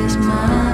is mine.